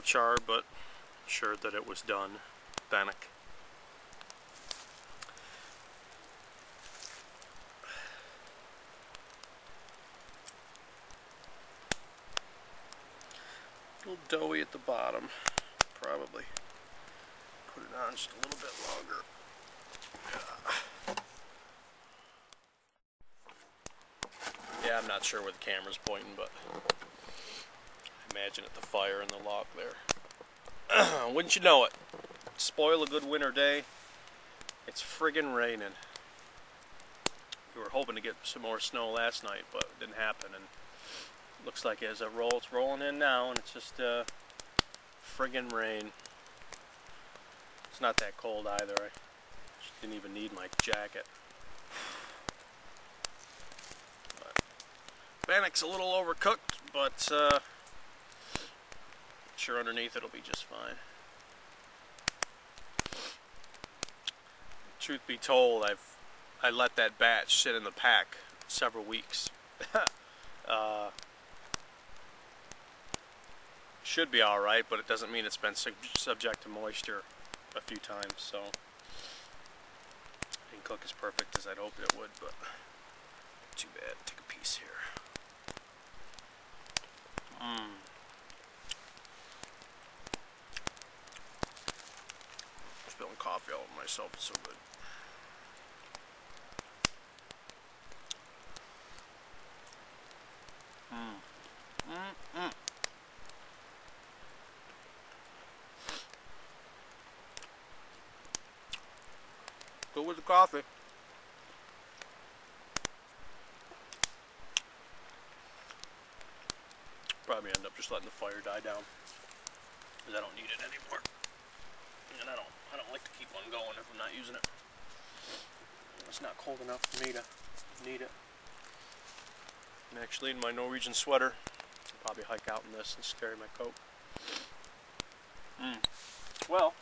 charred, but sure that it was done. Bannock. A little doughy at the bottom, probably. Put it on just a little bit longer. Yeah, I'm not sure where the camera's pointing, but imagine at the fire in the log there. Wouldn't you know it? Spoil a good winter day. It's friggin' raining. We were hoping to get some more snow last night, but it didn't happen. And looks like as it rolls, it's rolling in now, and it's just uh, friggin' rain. It's not that cold either. I didn't even need my jacket. Bannock's a little overcooked, but uh, sure underneath it'll be just fine. Truth be told, I've I let that batch sit in the pack several weeks. uh, should be all right, but it doesn't mean it's been subject to moisture a few times, so didn't cook as perfect as I'd hoped it would, but too bad. Take a piece here. Mmm. Coffee all over myself, it's so good. Go with the coffee. Probably end up just letting the fire die down. Because I don't need it anymore. And I don't I don't like to keep on going if I'm not using it. It's not cold enough for me to need it. I'm actually in my Norwegian sweater. I'll probably hike out in this and carry my coat. Mm. Well,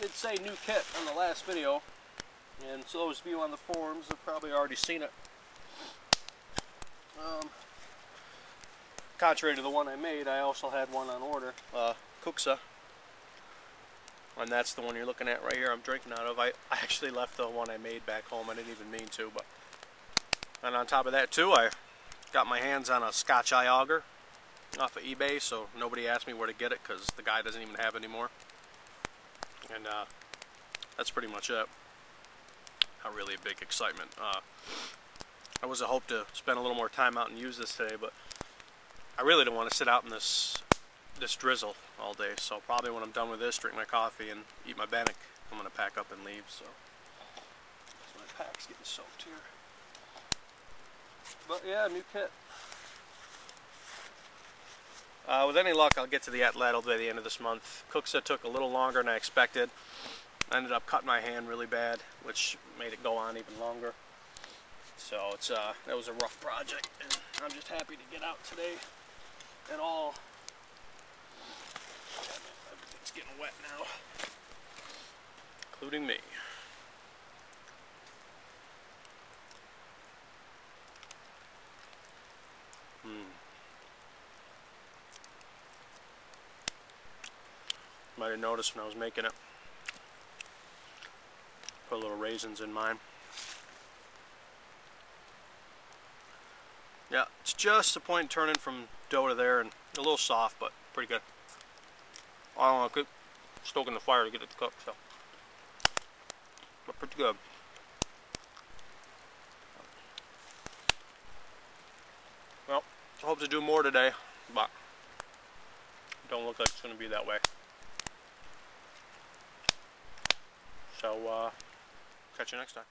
did say new kit on the last video, and so those of you on the forums have probably already seen it. Um, contrary to the one I made, I also had one on order, uh, kuksa, and that's the one you're looking at right here I'm drinking out of. I, I actually left the one I made back home, I didn't even mean to, but, and on top of that too, I got my hands on a Scotch eye auger off of eBay, so nobody asked me where to get it because the guy doesn't even have it anymore. And uh, that's pretty much it. Not really a big excitement. Uh, I was a hope to spend a little more time out and use this today, but I really don't want to sit out in this this drizzle all day. So probably when I'm done with this, drink my coffee and eat my bannock, I'm going to pack up and leave. So, my pack's getting soaked here. But yeah, new kit. Uh, with any luck, I'll get to the Atlatl by the end of this month. kuksa took a little longer than I expected. I ended up cutting my hand really bad, which made it go on even longer. So it's uh, that was a rough project, and I'm just happy to get out today and all. Everything's getting wet now, including me. Hmm. Might have noticed when I was making it. Put a little raisins in mine. Yeah, it's just the point turning from dough to there and a little soft, but pretty good. I don't keep stoking the fire to get it to cook, so. But pretty good. Well, I hope to do more today, but don't look like it's going to be that way. So, uh, catch you next time.